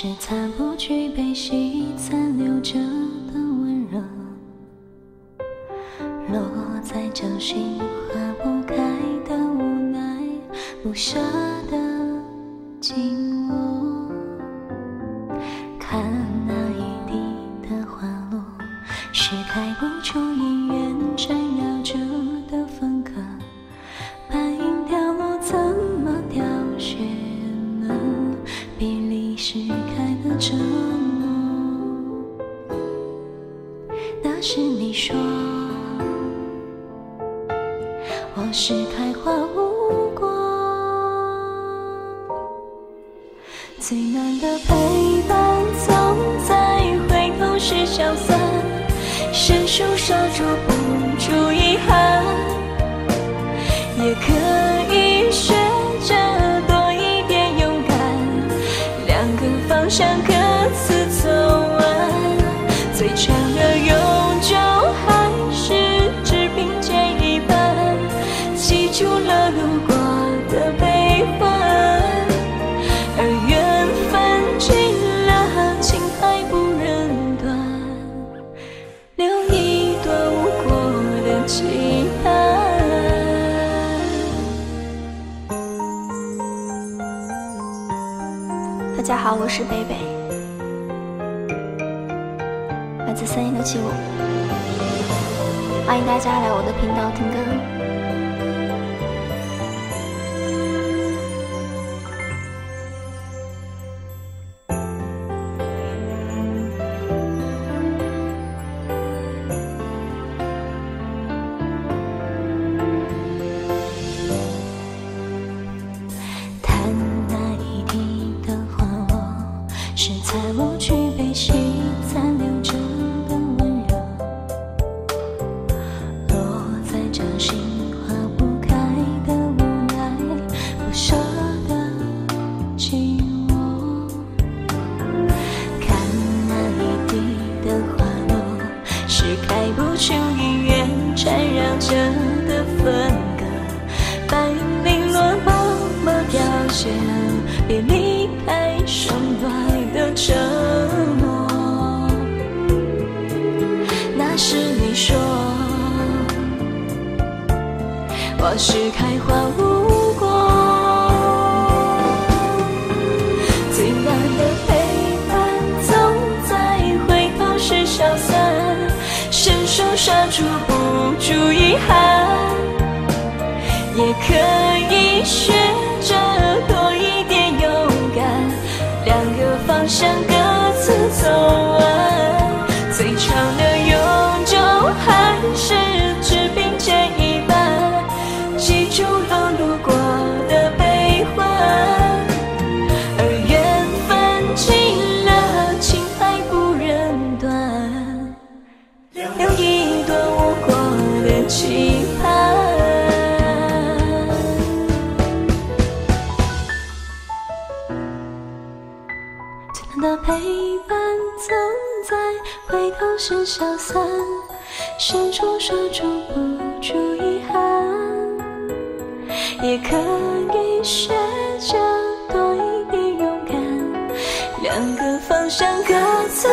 是擦不去悲喜残留着的温热，落在掌心化不开的无奈，不舍的是你说我是开花无果，最难的陪伴总在回头时消散，伸出手捉不住遗憾。也可以学着多一点勇敢，两个方向各自走大家好，我是北北，来自三一六七五，欢迎大家来我的频道听歌。着的分隔。白云零落，默默凋谢了，别离开身外的折磨。那时你说我是开花无果，最暖的陪伴总在回头时消散，伸手刹住不住遗憾。也可以学陪伴总在回头时消散，伸出手捉不住遗憾，也可以学着多一点勇敢，两个方向各自